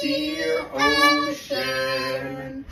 dear Ocean.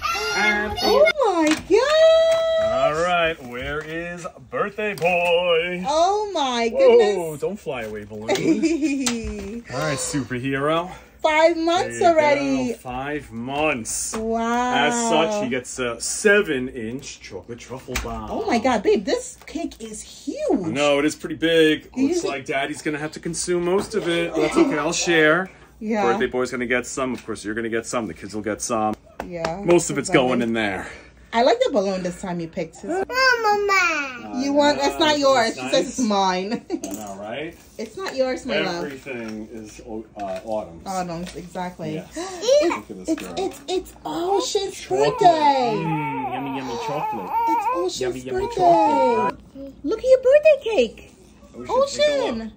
Oh my god! All right, where is birthday boy? Oh my Whoa, goodness! don't fly away, balloon. All right, superhero. Five months already. go, Five months. Wow. As such, he gets a seven-inch chocolate truffle bomb. Oh my god, babe, this cake is huge. No, it is pretty big. Looks like Daddy's gonna have to consume most of it. That's okay. I'll share. Yeah. Birthday boy's gonna get some. Of course, you're gonna get some. The kids will get some. Yeah. Most of it's going in there. I like the balloon this time you picked. Mama. You want? It's not yours. She says it's mine. I know, right? it's not yours, my love. Everything is uh, autumn. Oh exactly. Yes. It's, Look at this it's girl. it's it's Ocean's Chocolate. birthday. Mm, yummy, yummy chocolate. It's Ocean's Yummy, yummy birthday. chocolate. Look at your birthday cake, Ocean. take a look. Ocean.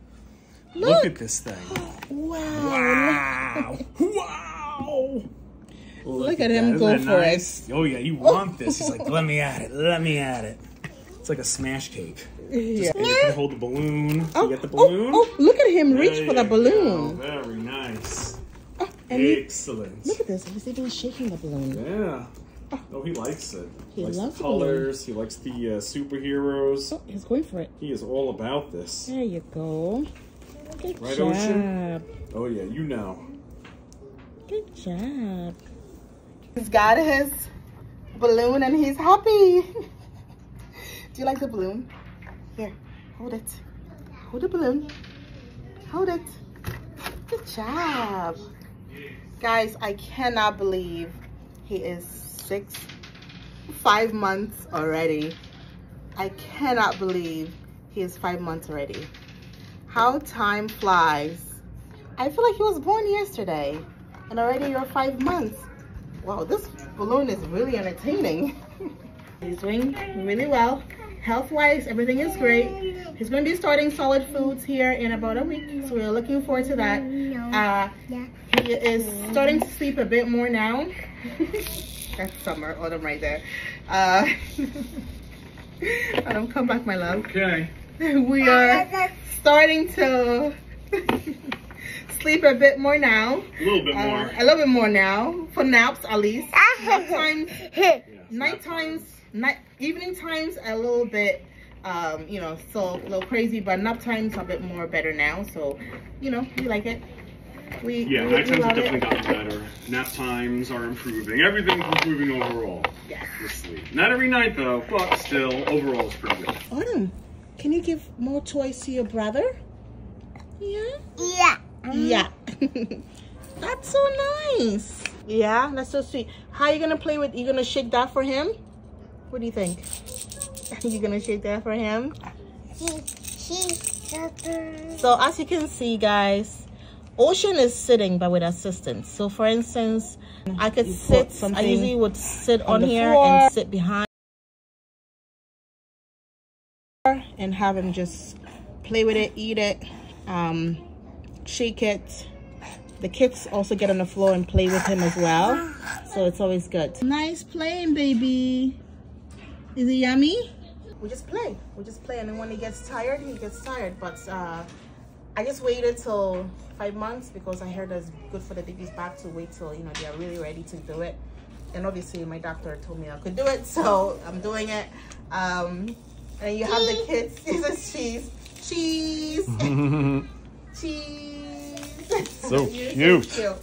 Look Look. at this thing. Wow. Wow. wow. Look at him go for nice? Oh yeah, you want this. He's like, let me at it. Let me at it. It's like a smash cake. Yeah. And you can hold the balloon. Oh, you get the oh, balloon. oh, look at him reach There for the balloon. go. Very nice. Oh, and he, Excellent. look at this. He's even shaking the balloon. Yeah. Oh, he likes it. He likes loves the the colors. He likes the uh, superheroes. Oh, he's going for it. He is all about this. There you go. Good Right, job. Ocean? Oh yeah, you know. Good job. He's got his balloon and he's happy. Do you like the balloon? Here, hold it. Hold the balloon. Hold it. Good job. Guys, I cannot believe he is six, five months already. I cannot believe he is five months already. How time flies. I feel like he was born yesterday and already you're five months. Wow, this balloon is really entertaining. He's doing really well. Health-wise, everything is great. He's going to be starting solid foods here in about a week, so we're looking forward to that. Uh, he is starting to sleep a bit more now. That's summer, autumn right there. Uh, Autumn, come back, my love Okay. we are starting to sleep a bit more now. A little bit more. Uh, a little bit more now, for naps at least. Night times, Yes, night times, night, evening times a little bit, um, you know, so a little crazy, but nap times a bit more better now. So, you know, we like it. We, Yeah, we, night times have definitely it. gotten better. Nap times are improving. Everything's improving overall. Yes. with sleep. Not every night though, but still, overall it's pretty good. Autumn, can you give more toys to your brother? Yeah? Yeah. Yeah. That's so nice. Yeah, that's so sweet. How you gonna play with? You gonna shake that for him? What do you think? you gonna shake that for him? She, she, So as you can see, guys, Ocean is sitting but with assistance. So for instance, I could You sit. put I usually would sit on, on here floor. and sit behind and have him just play with it, eat it, um, shake it. The kids also get on the floor and play with him as well. So it's always good. Nice playing, baby. Is it yummy? We just play. We just play. And then when he gets tired, he gets tired. But uh, I just waited till five months because I heard it's good for the baby's back to wait till, you know, they're really ready to do it. And obviously my doctor told me I could do it. So I'm doing it. Um, and you have the kids. This is cheese. Cheese. cheese. So You're cute. cute.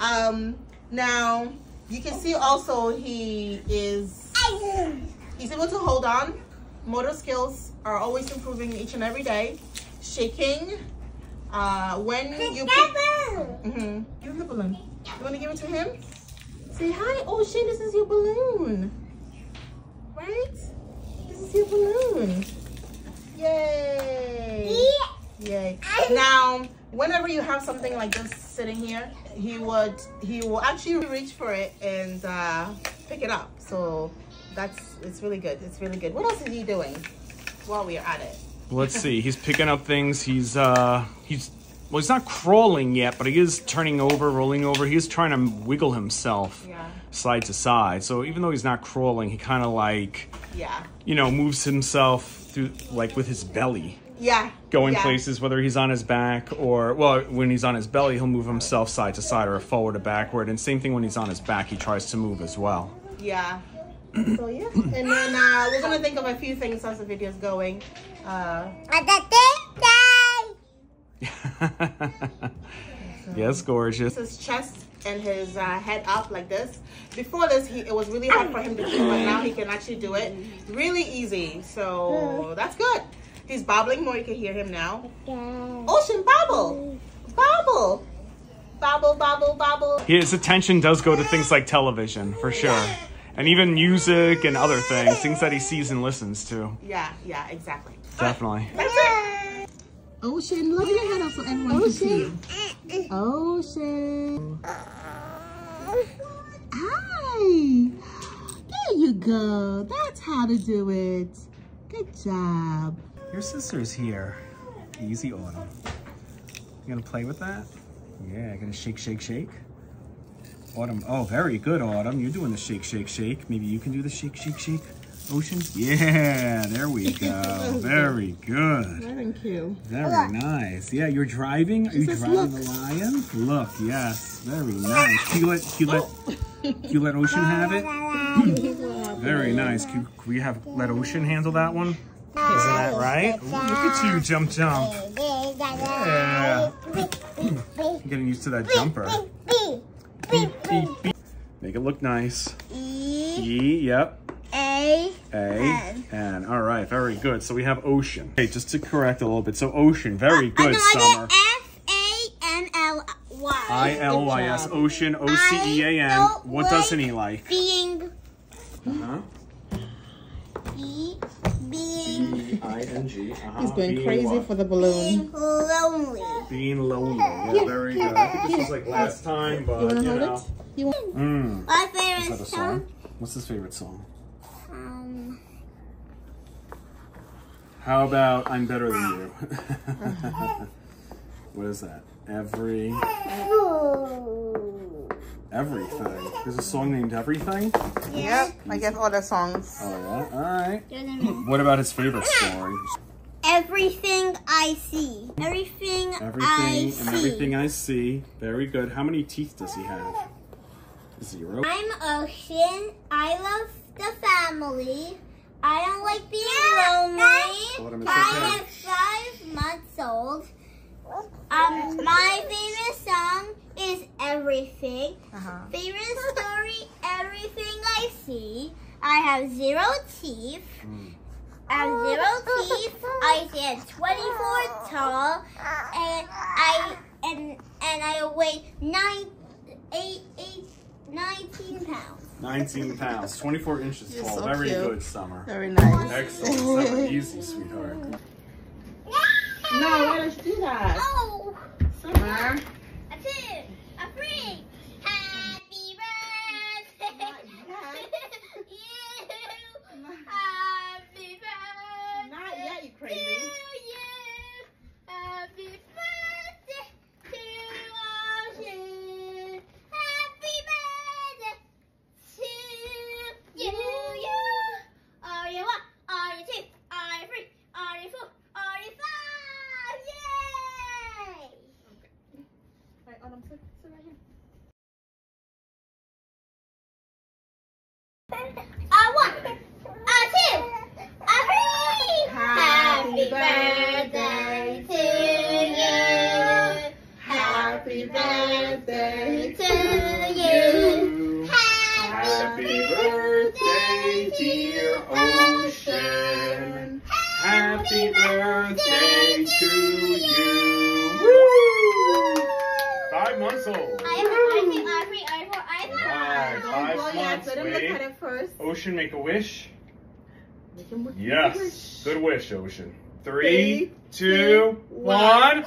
Um, now you can see also he is he's able to hold on. Motor skills are always improving each and every day. Shaking. Uh, when you put, Mhm. give him the balloon. You want to give it to him? Say hi, Oh, Ocean. This is your balloon. Right? This is your balloon. Yay! Yay. Now, whenever you have something like this sitting here, he would he will actually reach for it and uh, pick it up. So that's it's really good. It's really good. What else is he doing while we are at it? Let's see. He's picking up things. He's uh he's well he's not crawling yet, but he is turning over, rolling over. He is trying to wiggle himself Yeah. Side to side. So even though he's not crawling, he kind of like Yeah. you know moves himself through like with his belly. Yeah. going yeah. places, whether he's on his back or, well, when he's on his belly, he'll move himself side to side or forward or backward. And same thing when he's on his back, he tries to move as well. Yeah. so yeah. And then uh, we're gonna think of a few things as the video's going. Uh, yes, gorgeous. his chest and his uh, head up like this. Before this, he, it was really hard for him to do, but now he can actually do it really easy. So that's good. He's bobbling more. You can hear him now. Ocean, bobble, bobble, bobble, bobble, bobble. His attention does go to things like television, for sure. And even music and other things, things that he sees and listens to. Yeah, yeah, exactly. Definitely. That's it. Ocean, look at your head up so everyone can see you. Ocean. Hi. There you go. That's how to do it. Good job. Your sister's here. Easy Autumn. You gonna play with that? Yeah, gonna shake, shake, shake. Autumn, oh, very good, Autumn. You're doing the shake, shake, shake. Maybe you can do the shake, shake, shake. Ocean? Yeah, there we go. Very good. Thank you. Very nice. Yeah, you're driving. Are you driving "Look." the lion? Look, yes. Very nice. Can you let, can you let, can you let Ocean have it? Very nice. Can, can we have let Ocean handle that one? Isn't that right? Ooh, look at you, jump, jump. Yeah. I'm getting used to that jumper. Beep, beep, beep. Make it look nice. E, yep. A. A, N. All right, very good. So we have Ocean. Okay, just to correct a little bit. So Ocean, very good, Summer. F A N L Y. I L Y S, Good job. Ocean, O C E A N. I don't What doesn't he like? Being Uh-huh. be being B I N G. Uh-huh. He's going Being crazy what? for the balloon. being lonely. Being lonely. Yeah, very good. I think this was like last time, but You you, want to know. it? You want? Mm. My Is that favorite a song. song? What's his favorite song? Um, How about I'm Better Than You? what is that? Every everything. There's a song named Everything. Yep. I guess all the songs. Oh yeah. All right. What about his favorite song? Everything I see. Everything, I Everything see. and everything I see. Very good. How many teeth does he have? Zero. I'm Ocean. I love the family. I don't like being yeah, lonely. I am five months old. Um, my favorite song is Everything. Uh -huh. Favorite story, Everything I See. I have zero teeth. Mm. I have zero teeth. I stand 24 tall. And I, and, and I weigh 90 19 pounds, 24 inches You're tall. so Very cute. good, Summer. Very nice. Excellent. Summer, easy, sweetheart. No, why don't you do that? Oh, Summer. a two, a three. Happy birthday Not to yet. you. Not- Happy birthday Not yet, you crazy. to you. Happy birthday to Ocean. Happy birthday to you. you. Are you one? Are you two? Are you three? Are you four? Are you five? Yay! Right, Autumn, sit, right here. One, two, three. Happy birthday to you. Happy birthday to you. Happy birthday, dear Ocean. Happy birthday to you. Woo! Five months old. I have I think I three, I four, I Right, five. Don't five blow yet. months, Let him look wait. at it first. Ocean, make a wish. Make him look- Yes. Good wish, Ocean. Three, Three, two, one.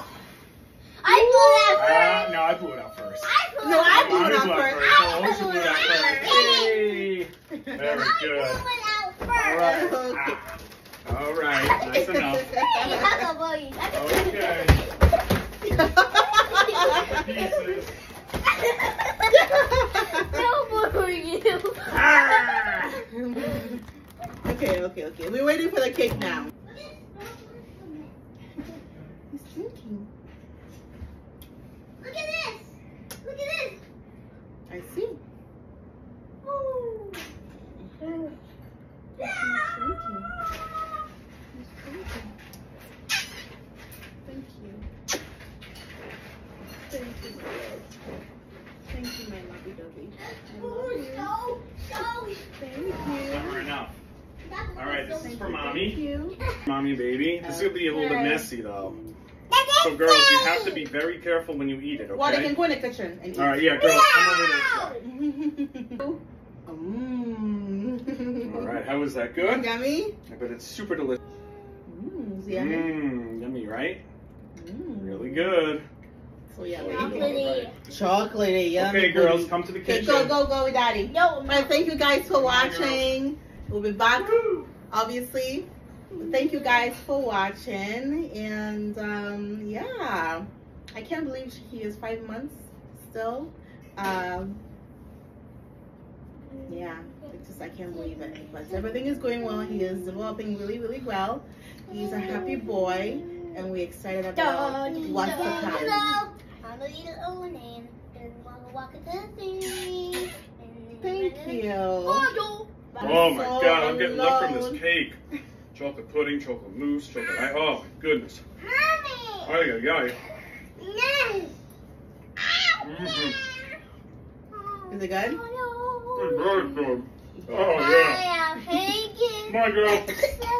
I blew Uh, that first. no, I blew it out first. I blew No, it I out blew I'm it out first. first. So blew it out first. Yay. Very I good. blew it out first. All right. Okay. Ah. All right. Nice enough. Hey, how about you? Okay. Ah! okay, okay, okay. We're waiting for the cake now. Thank you, my love. Thank you, my lovey dovey. Love you. Thank you. All right, this is for mommy. Mommy, baby. This is gonna be a little bit messy though. So girls, you have to be very careful when you eat it, okay? Well, they can go in the kitchen and eat. All right, yeah, girls, come over there. All right, how was that? Good? Yummy? I bet it's super delicious. Mmm, yummy. Mmm, yummy, right? Mm. Really good. So yummy. Chocolatey. Chocolatey, yummy. Okay, girls, goodie. come to the Okay, kitchen. go, go, go, daddy. No, All right, thank you guys for watching. We'll be back, Woo! obviously. Thank you guys for watching. And um, yeah, I can't believe he is five months still. Um, yeah, it's just I can't believe it. But everything is going well. He is developing really, really well. He's a happy boy, and we're excited about what's to come. I'm the little name. And walk, walk at the thing. Thank you. Oh, Oh my so god, I'm getting left from this cake. Chocolate pudding, chocolate mousse, chocolate. I, oh my goodness. Mommy. Ay, ay, ay. No. Mhm. Is it good? It's very good. Oh yeah. I am taking My girl. a